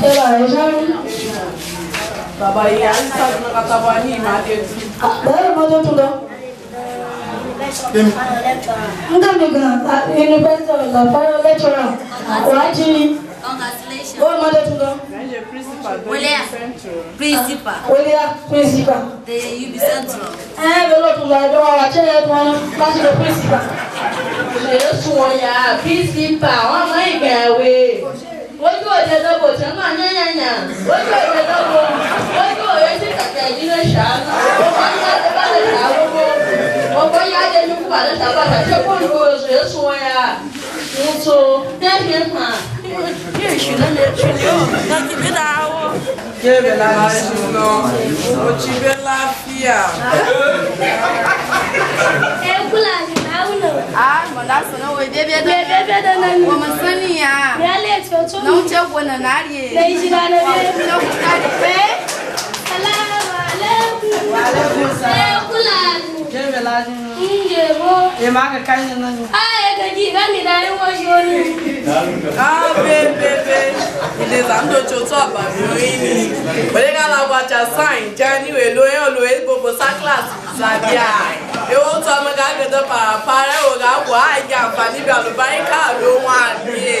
Tẹ́lá rẹ̀ sáré. Bàbá yìí à principal? Principal. kàtà wá principal? ìmàdé principal. Bẹ́ẹ̀ mo tó tún lọ. Nga mi gan University of Lafayette lecturer Wajiri. Bẹ́ẹ̀ mo tó tún lọ. Wòlíà principal. Wòlíà principal. The UB Central. Ẹ bẹ́ẹ̀ lọ tún lọ ẹ̀dọ́ wa wà chẹ́yẹ tún wọn láti lọ principal. Ṣèyí sùn wọ̀nyà principal wọ́n mọ ìgbà ẹ̀wẹ̀. 我做得到不？千万念念念，我做得到不？我做而且干干净的上，我把你那把那啥子不？我我一点都不把那啥子，叫朋友随便说呀。不错，天天看，天天去那边去旅游，那去不了哦。去不了啊，去不了。我们是你呀。别 to na wuce gona na ariye na yi jira na biyu na kuka da fe eh? salamu alaikum wa alaikum salam kula ke me lajin inje bo e ma ah, e, ka kan nan a e ga ji ga ni da yi wo yoni ah be be be ile za ndo cho to aba mi ni bele ga la wa cha sign jani we lo e lo e gbogbo sa class la bia e wo to ma ga ga da pa pa re wo ga wa ya àǹfààní bí àlùbáríkà ló wà ní e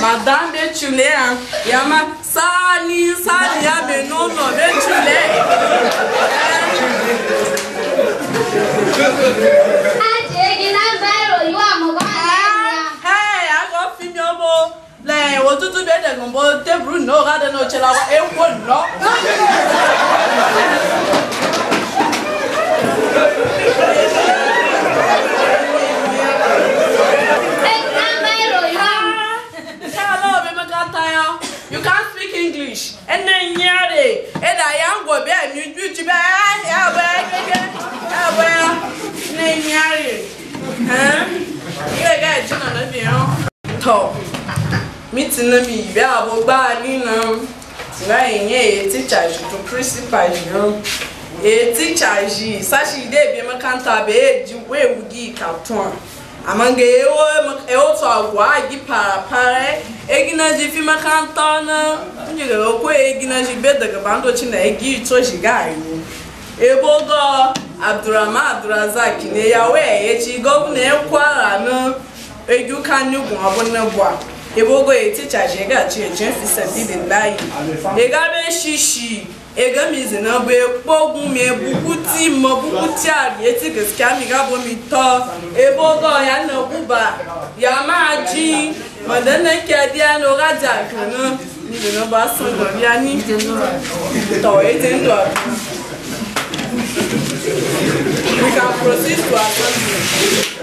madam mechule ya ah. ya ma sani sani ya be n'ụlọ mechule ụtụtụ ah, bụ edegombo tebụl na ụgha dị n'oche ekwo nnọọ wọ̀ bẹ́ẹ̀ mi ojú ti bẹ́ ẹ bẹ́ gẹ́gẹ́ ẹ bẹ́ ní ìyárì ìgbẹ́gẹ́ ìjìnà lóbi hàn. tọ̀ mi ti ná mi ìbẹ́ àbò gbá a nínú tìrá ìyẹn èyí tíjà jù tó pírísìpà jù hàn èyí tíjà jì sáṣì ìdé ìbí mẹ́kántà bẹ́ẹ̀ jù wéèwù gí ìkàtún. agwa gi amangeewe eotsagwa eh? giparapare eginajifimekantana nyereokwe eginajibedere bandochi na egi egitsojigayo ebe ogo abdurahman abdurazak na yawe echi gọvanọ ekwaranu egukanyugwu ọbụnabụa ebe ogo etichajigachi ga e egabe e e shishi ega na bo ekpogun mi ebubu ti mo ari eti gaskiya mi gabo mi to ebo go ya na kuba ya ma ji mọ̀dé na kí adi ẹni ọ̀gájà kan náà ní ìdènà bá sùn lórí a ní ìdènà tọ̀ ètè ń tọ̀ We can proceed to our country.